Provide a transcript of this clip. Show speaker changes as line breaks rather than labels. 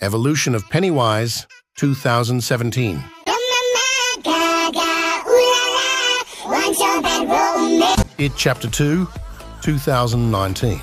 Evolution of Pennywise, 2017. It Chapter 2, 2019.